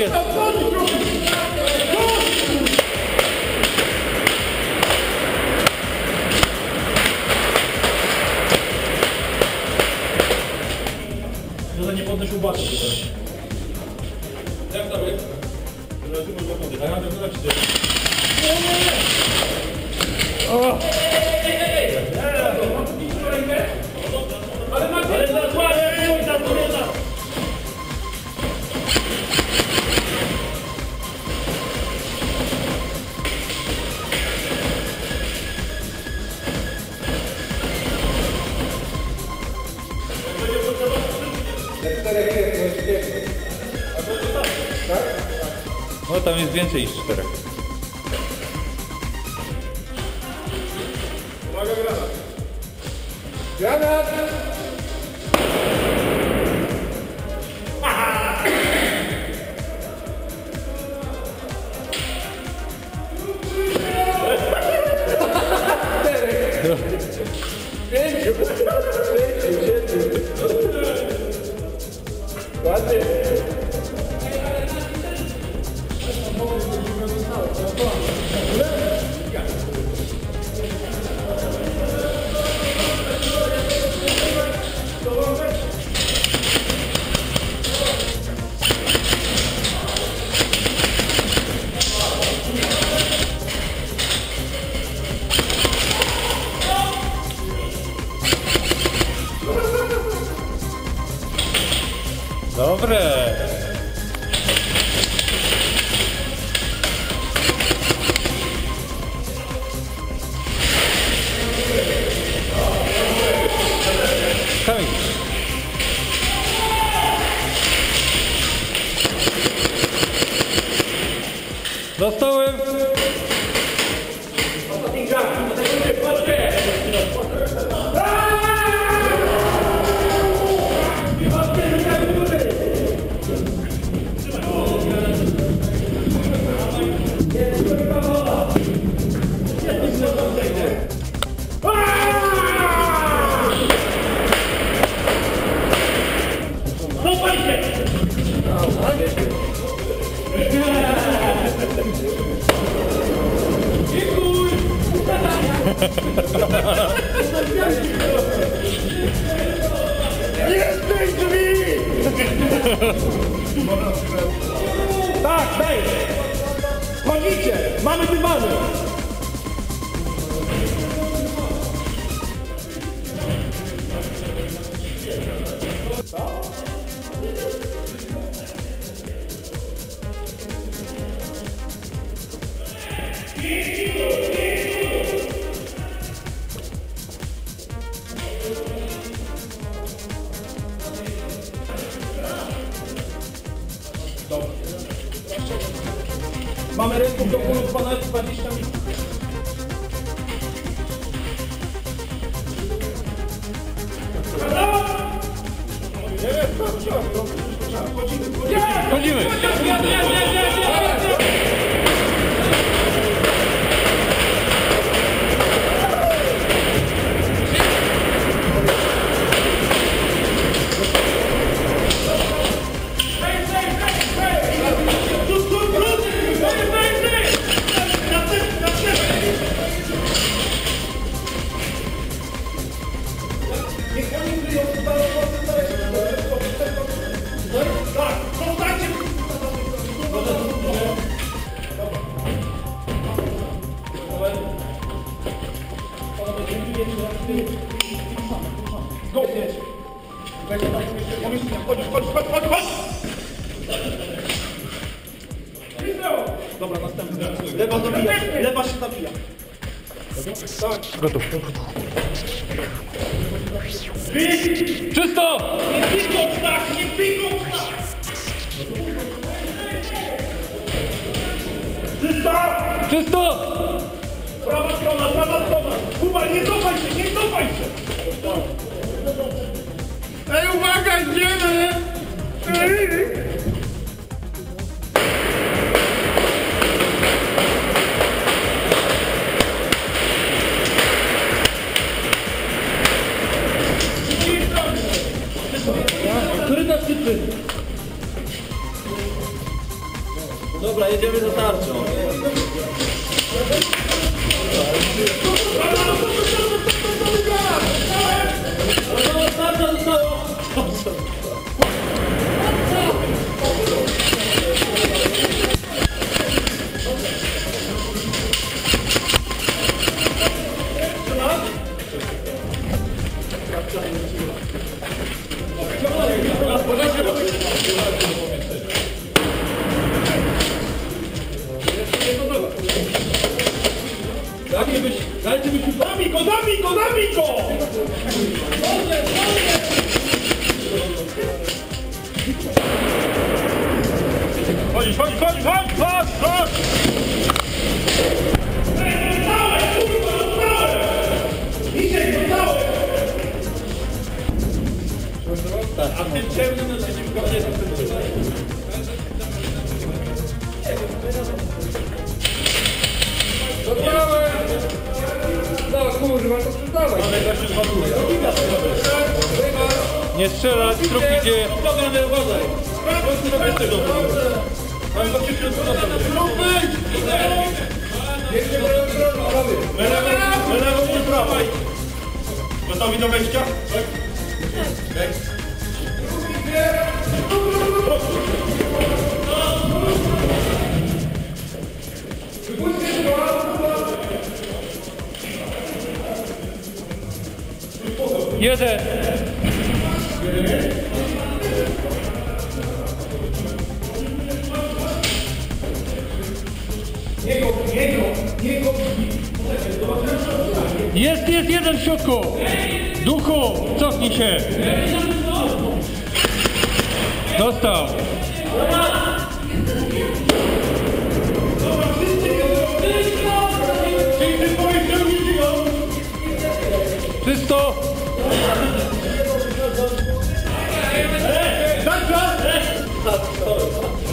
jest. No nie podnoś uwagi. Jak tam jest? A ja mam to ci Ale No tam jest więcej niż czterech. Uwaga, granat. Dobre. добре. Tak, daj! Chodzicie! Mamy dywany! Chodzimy. Dobra, następny. Lewa zabija, lewa się zabija. Tak. Gotów. Bieg! Czysto! Nie pigą tak, nie pigą tak! Czysta! Czysto! Prawa strona, prawa strona! Kuba, nie cofaj się, nie cofaj się! Ej, uwaga, idziemy! Ej! dajcie być, dajcie być, zabij go, zabij go, zabij go! Dobrze, dobrze! Chodź, chodź, chodź, chodź, chodź, chodź! A no w tym czerwnym na trzecim końcu Nie strzelać, trup idzie. Uważaj, uważaj. Sprawdź, tego. Pan do ciebie odwrócony. Trupy! Jedzie lewo, czy prawo? Gotowi do wejścia? Tak. Tak. Jeden. Jest, jest jeden w środku. Duchu, cofnij się. Dostał.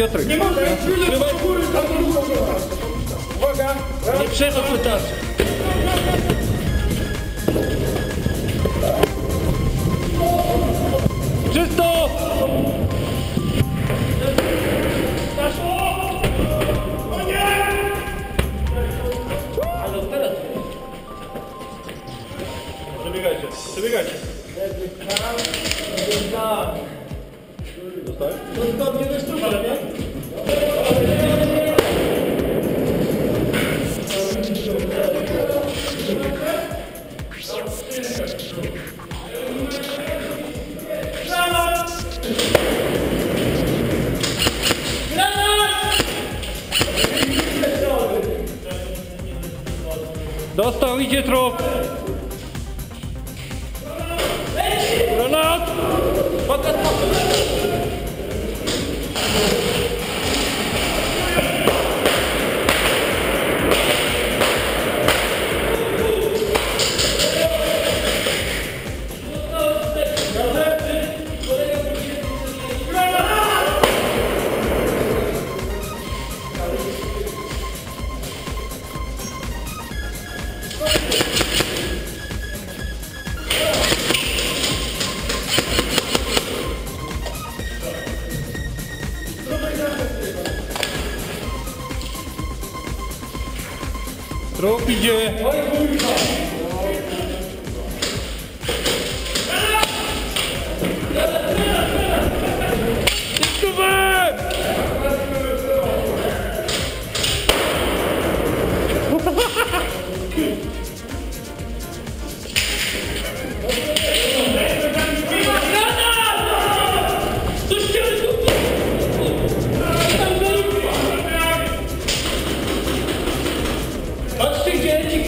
Петр. Открывай. Левша попытался. de truco.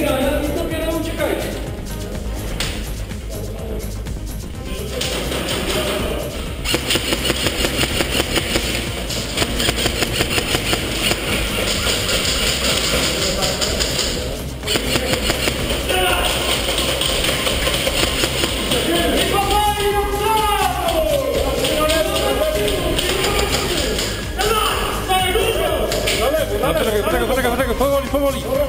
Uciekaj, oni dopiero uciekają. Poczekaj, poczekaj, poczekaj, powoli, powoli!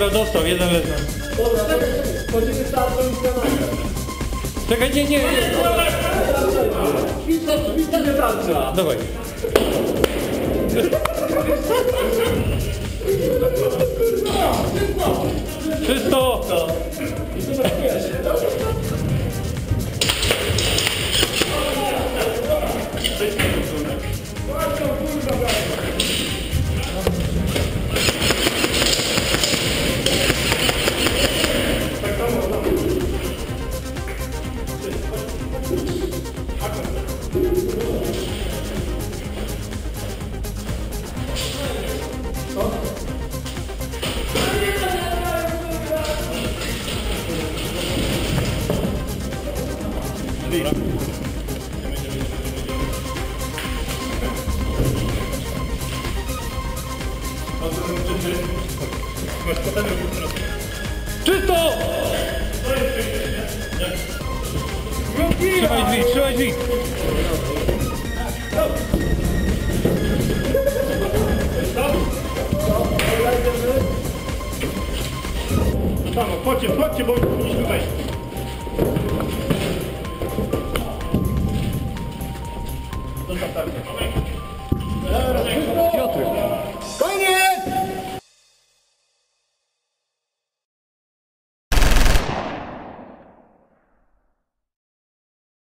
Dobra, dobra, dostał, jeden leży. Czekaj, nie, nie, nie. Dawaj. Czysto! Czysto! Trzymaj drzwi, trzymaj drzwi. Chodźcie, chodźcie, bo